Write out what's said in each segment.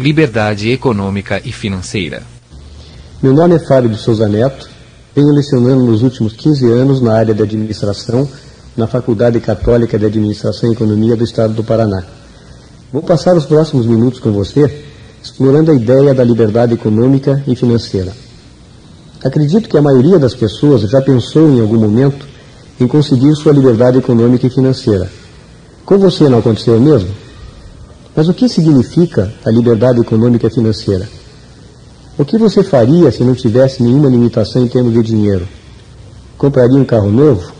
liberdade econômica e financeira. Meu nome é Fábio de Souza Neto, venho lecionando nos últimos 15 anos na área de administração na Faculdade Católica de Administração e Economia do Estado do Paraná. Vou passar os próximos minutos com você explorando a ideia da liberdade econômica e financeira. Acredito que a maioria das pessoas já pensou em algum momento em conseguir sua liberdade econômica e financeira. Com você não aconteceu mesmo? Mas o que significa a liberdade econômica e financeira? O que você faria se não tivesse nenhuma limitação em termos de dinheiro? Compraria um carro novo?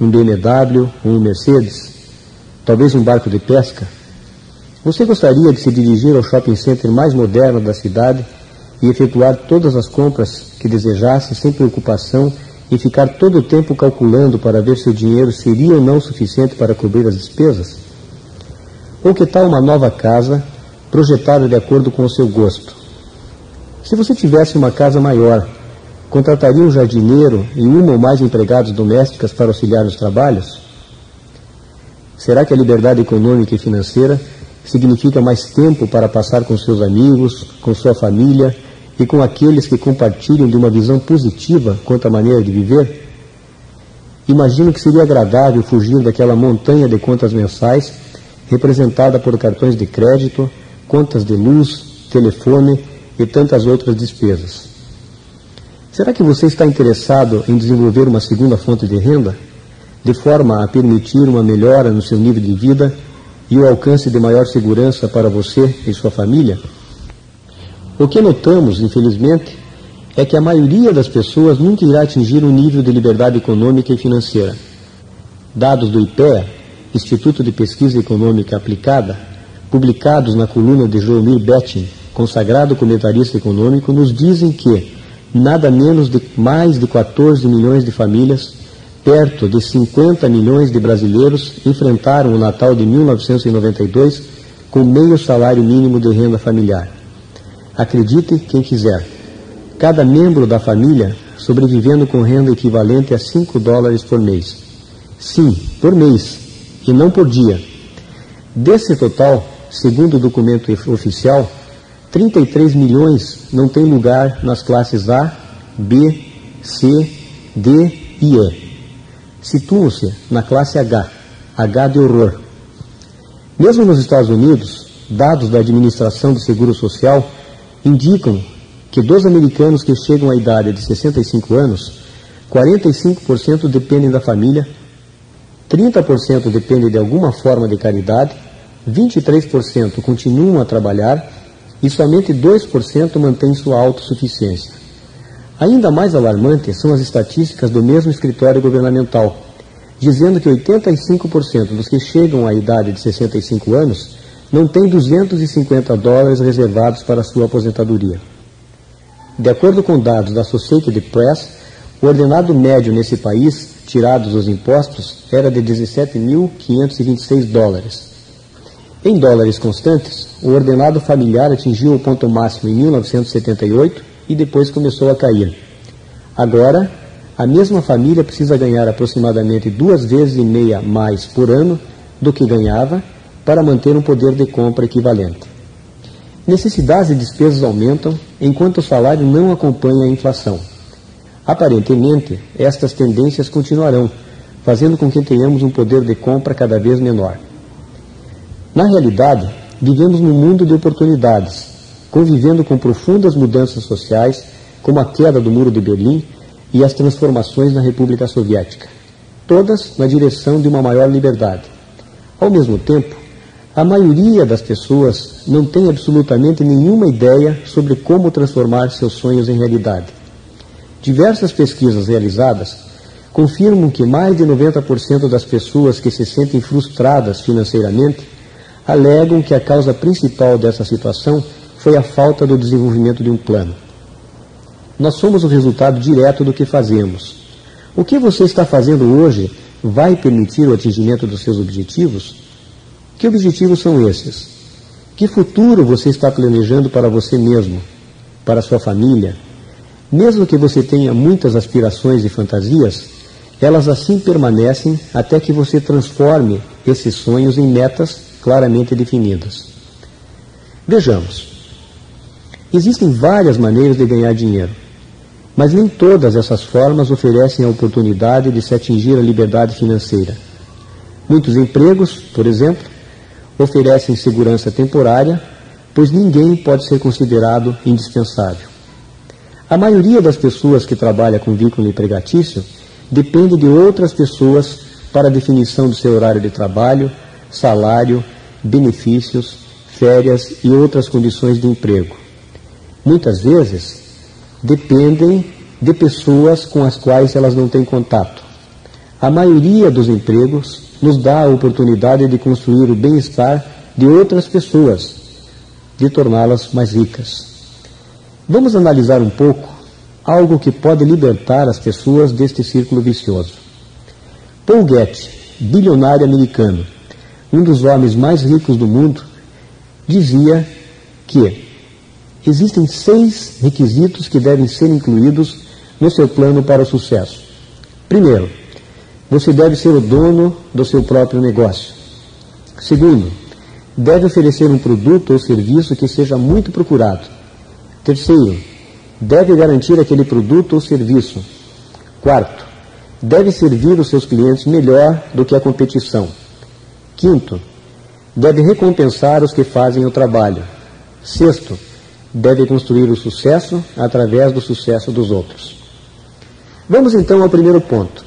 Um BMW um Mercedes? Talvez um barco de pesca? Você gostaria de se dirigir ao shopping center mais moderno da cidade e efetuar todas as compras que desejasse sem preocupação e ficar todo o tempo calculando para ver se o dinheiro seria ou não suficiente para cobrir as despesas? Ou que tal uma nova casa projetada de acordo com o seu gosto? Se você tivesse uma casa maior, contrataria um jardineiro e uma ou mais empregados domésticas para auxiliar nos trabalhos? Será que a liberdade econômica e financeira significa mais tempo para passar com seus amigos, com sua família e com aqueles que compartilham de uma visão positiva quanto à maneira de viver? Imagino que seria agradável fugir daquela montanha de contas mensais representada por cartões de crédito, contas de luz, telefone e tantas outras despesas. Será que você está interessado em desenvolver uma segunda fonte de renda, de forma a permitir uma melhora no seu nível de vida e o alcance de maior segurança para você e sua família? O que notamos, infelizmente, é que a maioria das pessoas nunca irá atingir um nível de liberdade econômica e financeira. Dados do IPEA, Instituto de Pesquisa Econômica Aplicada, publicados na coluna de Joelmir Betting, consagrado comentarista econômico, nos dizem que nada menos de mais de 14 milhões de famílias perto de 50 milhões de brasileiros enfrentaram o Natal de 1992 com meio salário mínimo de renda familiar. Acredite quem quiser, cada membro da família sobrevivendo com renda equivalente a 5 dólares por mês. Sim, por mês, e não por dia. Desse total, segundo o documento oficial, 33 milhões não têm lugar nas classes A, B, C, D e E situam-se na classe H, H de horror. Mesmo nos Estados Unidos, dados da Administração do Seguro Social indicam que dos americanos que chegam à idade de 65 anos, 45% dependem da família, 30% dependem de alguma forma de caridade, 23% continuam a trabalhar e somente 2% mantêm sua autossuficiência. Ainda mais alarmantes são as estatísticas do mesmo escritório governamental, dizendo que 85% dos que chegam à idade de 65 anos não têm 250 dólares reservados para sua aposentadoria. De acordo com dados da Associated Press, o ordenado médio nesse país, tirados os impostos, era de 17.526 dólares. Em dólares constantes, o ordenado familiar atingiu o ponto máximo em 1978 e depois começou a cair. Agora, a mesma família precisa ganhar aproximadamente duas vezes e meia mais por ano do que ganhava para manter um poder de compra equivalente. Necessidades e despesas aumentam enquanto o salário não acompanha a inflação. Aparentemente, estas tendências continuarão, fazendo com que tenhamos um poder de compra cada vez menor. Na realidade, vivemos num mundo de oportunidades, convivendo com profundas mudanças sociais, como a queda do Muro de Berlim e as transformações na República Soviética, todas na direção de uma maior liberdade. Ao mesmo tempo, a maioria das pessoas não tem absolutamente nenhuma ideia sobre como transformar seus sonhos em realidade. Diversas pesquisas realizadas confirmam que mais de 90% das pessoas que se sentem frustradas financeiramente alegam que a causa principal dessa situação foi a falta do desenvolvimento de um plano. Nós somos o resultado direto do que fazemos. O que você está fazendo hoje vai permitir o atingimento dos seus objetivos? Que objetivos são esses? Que futuro você está planejando para você mesmo, para sua família? Mesmo que você tenha muitas aspirações e fantasias, elas assim permanecem até que você transforme esses sonhos em metas claramente definidas. Vejamos. Existem várias maneiras de ganhar dinheiro, mas nem todas essas formas oferecem a oportunidade de se atingir a liberdade financeira. Muitos empregos, por exemplo, oferecem segurança temporária, pois ninguém pode ser considerado indispensável. A maioria das pessoas que trabalha com vínculo empregatício depende de outras pessoas para definição do seu horário de trabalho, salário, benefícios, férias e outras condições de emprego. Muitas vezes dependem de pessoas com as quais elas não têm contato. A maioria dos empregos nos dá a oportunidade de construir o bem-estar de outras pessoas, de torná-las mais ricas. Vamos analisar um pouco algo que pode libertar as pessoas deste círculo vicioso. Paul Getty, bilionário americano, um dos homens mais ricos do mundo, dizia que existem seis requisitos que devem ser incluídos no seu plano para o sucesso. Primeiro, você deve ser o dono do seu próprio negócio. Segundo, deve oferecer um produto ou serviço que seja muito procurado. Terceiro, deve garantir aquele produto ou serviço. Quarto, deve servir os seus clientes melhor do que a competição. Quinto, deve recompensar os que fazem o trabalho. Sexto, deve construir o sucesso através do sucesso dos outros. Vamos então ao primeiro ponto.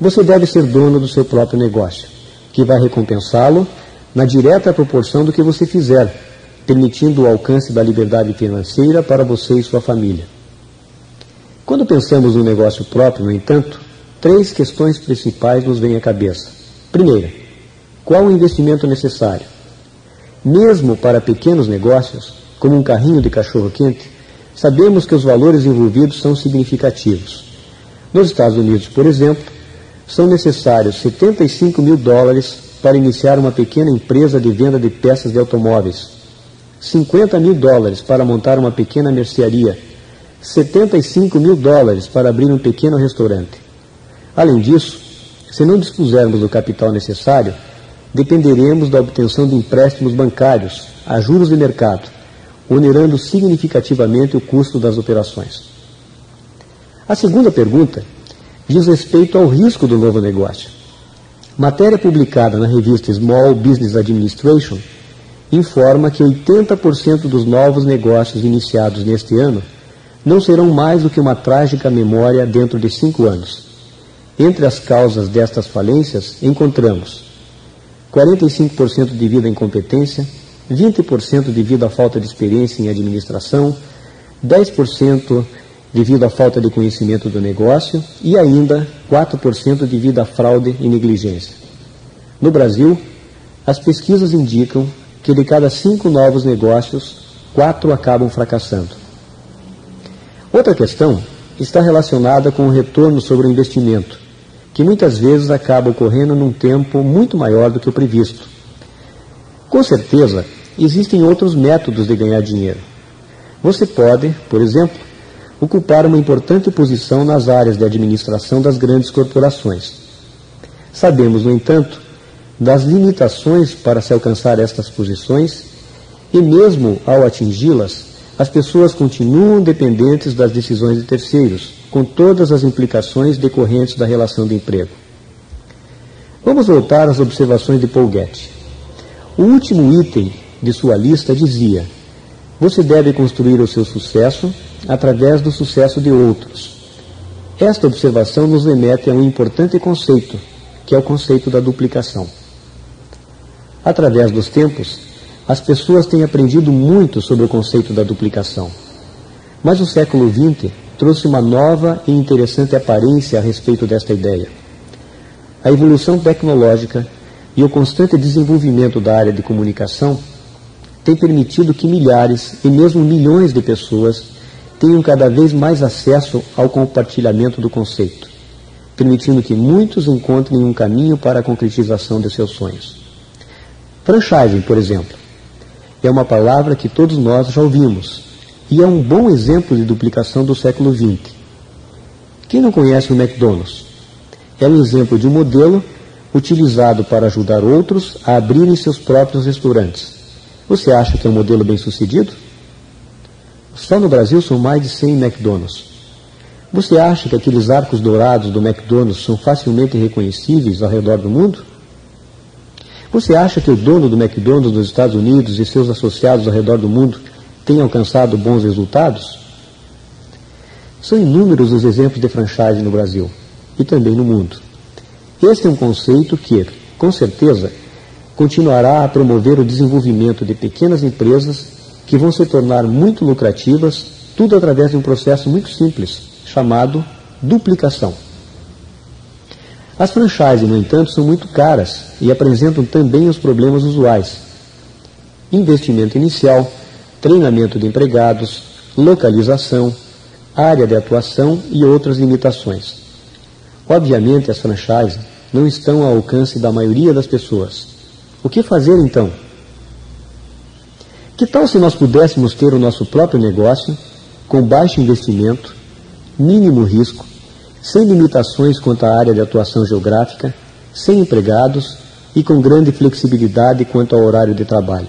Você deve ser dono do seu próprio negócio, que vai recompensá-lo na direta proporção do que você fizer, permitindo o alcance da liberdade financeira para você e sua família. Quando pensamos no negócio próprio, no entanto, três questões principais nos vêm à cabeça. Primeira, qual o investimento necessário? Mesmo para pequenos negócios, como um carrinho de cachorro-quente, sabemos que os valores envolvidos são significativos. Nos Estados Unidos, por exemplo, são necessários 75 mil dólares para iniciar uma pequena empresa de venda de peças de automóveis, 50 mil dólares para montar uma pequena mercearia, 75 mil dólares para abrir um pequeno restaurante. Além disso, se não dispusermos do capital necessário, dependeremos da obtenção de empréstimos bancários a juros de mercado, onerando significativamente o custo das operações. A segunda pergunta diz respeito ao risco do novo negócio. Matéria publicada na revista Small Business Administration informa que 80% dos novos negócios iniciados neste ano não serão mais do que uma trágica memória dentro de cinco anos. Entre as causas destas falências, encontramos 45% devido à incompetência, 20% devido à falta de experiência em administração, 10% devido à falta de conhecimento do negócio e ainda 4% devido à fraude e negligência. No Brasil, as pesquisas indicam que de cada cinco novos negócios, quatro acabam fracassando. Outra questão está relacionada com o retorno sobre o investimento, que muitas vezes acaba ocorrendo num tempo muito maior do que o previsto. Com certeza, existem outros métodos de ganhar dinheiro. Você pode, por exemplo, ocupar uma importante posição nas áreas de administração das grandes corporações. Sabemos, no entanto, das limitações para se alcançar estas posições e, mesmo ao atingi-las, as pessoas continuam dependentes das decisões de terceiros, com todas as implicações decorrentes da relação de emprego. Vamos voltar às observações de Paul Getty. O último item de sua lista dizia: Você deve construir o seu sucesso através do sucesso de outros. Esta observação nos remete a um importante conceito, que é o conceito da duplicação. Através dos tempos, as pessoas têm aprendido muito sobre o conceito da duplicação. Mas o século XX trouxe uma nova e interessante aparência a respeito desta ideia. A evolução tecnológica e o constante desenvolvimento da área de comunicação têm permitido que milhares e mesmo milhões de pessoas tenham cada vez mais acesso ao compartilhamento do conceito, permitindo que muitos encontrem um caminho para a concretização de seus sonhos. Franchising, por exemplo, é uma palavra que todos nós já ouvimos e é um bom exemplo de duplicação do século XX. Quem não conhece o McDonald's? É um exemplo de um modelo utilizado para ajudar outros a abrirem seus próprios restaurantes. Você acha que é um modelo bem sucedido? Só no Brasil são mais de 100 McDonald's. Você acha que aqueles arcos dourados do McDonald's são facilmente reconhecíveis ao redor do mundo? Você acha que o dono do McDonald's nos Estados Unidos e seus associados ao redor do mundo têm alcançado bons resultados? São inúmeros os exemplos de franchise no Brasil e também no mundo. Este é um conceito que, com certeza, continuará a promover o desenvolvimento de pequenas empresas que vão se tornar muito lucrativas, tudo através de um processo muito simples, chamado duplicação. As franchises, no entanto, são muito caras e apresentam também os problemas usuais: investimento inicial, treinamento de empregados, localização, área de atuação e outras limitações. Obviamente, as franchises não estão ao alcance da maioria das pessoas. O que fazer então? Que tal se nós pudéssemos ter o nosso próprio negócio, com baixo investimento, mínimo risco, sem limitações quanto à área de atuação geográfica, sem empregados e com grande flexibilidade quanto ao horário de trabalho?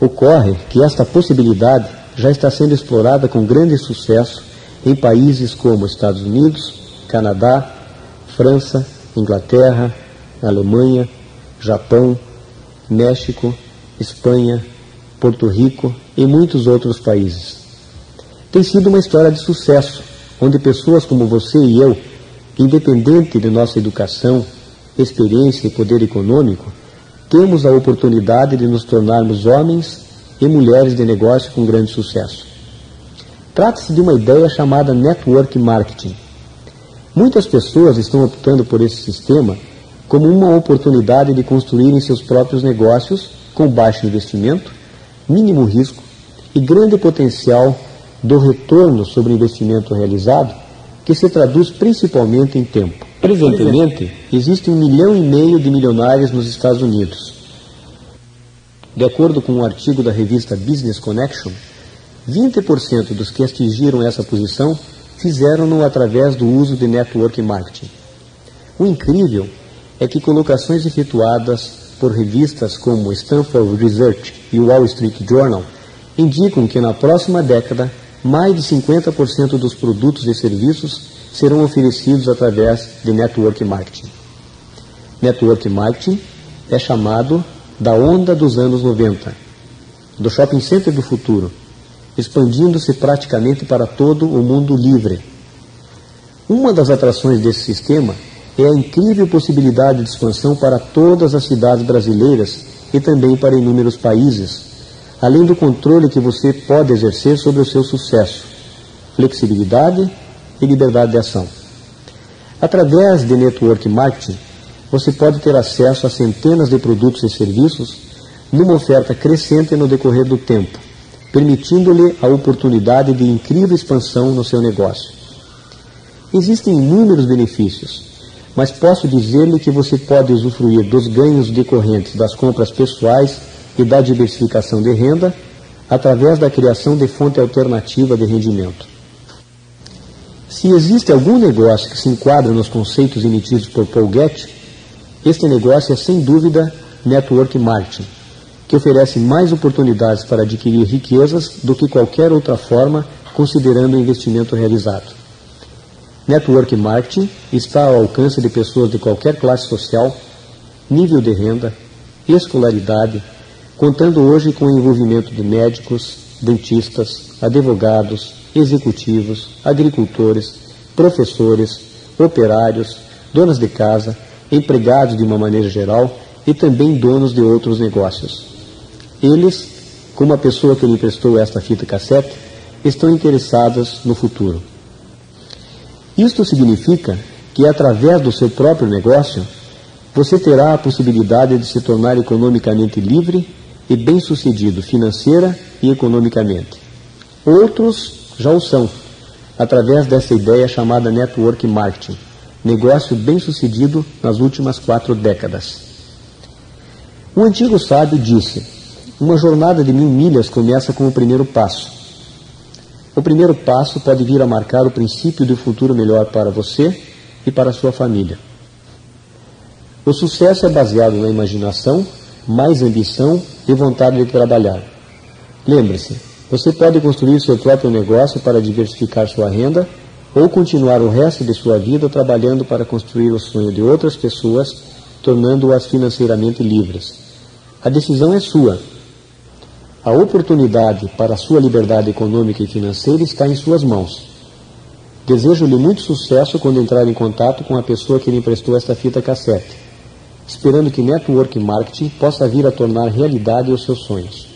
Ocorre que esta possibilidade já está sendo explorada com grande sucesso em países como Estados Unidos, Canadá, França, Inglaterra, Alemanha, Japão, México, Espanha, Porto Rico e muitos outros países. Tem sido uma história de sucesso, onde pessoas como você e eu, independente de nossa educação, experiência e poder econômico, temos a oportunidade de nos tornarmos homens e mulheres de negócio com grande sucesso. Trata-se de uma ideia chamada network marketing. Muitas pessoas estão optando por esse sistema como uma oportunidade de construírem seus próprios negócios com baixo investimento, mínimo risco e grande potencial do retorno sobre o investimento realizado, que se traduz principalmente em tempo. Presentemente, existe um milhão e meio de milionários nos Estados Unidos. De acordo com um artigo da revista Business Connection, 20% dos que atingiram essa posição fizeram-no através do uso de network marketing. O incrível é que colocações efetuadas por revistas como Stanford Research e Wall Street Journal indicam que na próxima década mais de 50% dos produtos e serviços serão oferecidos através de network marketing. Network marketing é chamado da onda dos anos 90, do shopping center do futuro, expandindo-se praticamente para todo o mundo livre. Uma das atrações desse sistema é a incrível possibilidade de expansão para todas as cidades brasileiras e também para inúmeros países, além do controle que você pode exercer sobre o seu sucesso, flexibilidade e liberdade de ação. Através de network marketing, você pode ter acesso a centenas de produtos e serviços numa oferta crescente no decorrer do tempo, permitindo-lhe a oportunidade de incrível expansão no seu negócio. Existem inúmeros benefícios, mas posso dizer-lhe que você pode usufruir dos ganhos decorrentes das compras pessoais e da diversificação de renda através da criação de fonte alternativa de rendimento. Se existe algum negócio que se enquadra nos conceitos emitidos por Paul Getty, este negócio é sem dúvida network marketing, que oferece mais oportunidades para adquirir riquezas do que qualquer outra forma, considerando o investimento realizado. Network marketing está ao alcance de pessoas de qualquer classe social, nível de renda, escolaridade, contando hoje com o envolvimento de médicos, dentistas, advogados, executivos, agricultores, professores, operários, donas de casa, empregados de uma maneira geral e também donos de outros negócios. Eles, como a pessoa que lhe prestou esta fita cassete, estão interessados no futuro. Isto significa que, através do seu próprio negócio, você terá a possibilidade de se tornar economicamente livre e bem-sucedido financeira e economicamente. Outros já o são, através dessa ideia chamada network marketing, negócio bem-sucedido nas últimas quatro décadas. Um antigo sábio disse: Uma jornada de mil milhas começa com o primeiro passo. O primeiro passo pode vir a marcar o princípio do futuro melhor para você e para sua família. O sucesso é baseado na imaginação, mais ambição e vontade de trabalhar. Lembre-se, Você pode construir seu próprio negócio para diversificar sua renda ou continuar o resto de sua vida trabalhando para construir o sonho de outras pessoas, tornando-as financeiramente livres. A decisão é sua. A oportunidade para a sua liberdade econômica e financeira está em suas mãos. Desejo-lhe muito sucesso quando entrar em contato com a pessoa que lhe emprestou esta fita cassete, esperando que Network Marketing possa vir a tornar realidade os seus sonhos.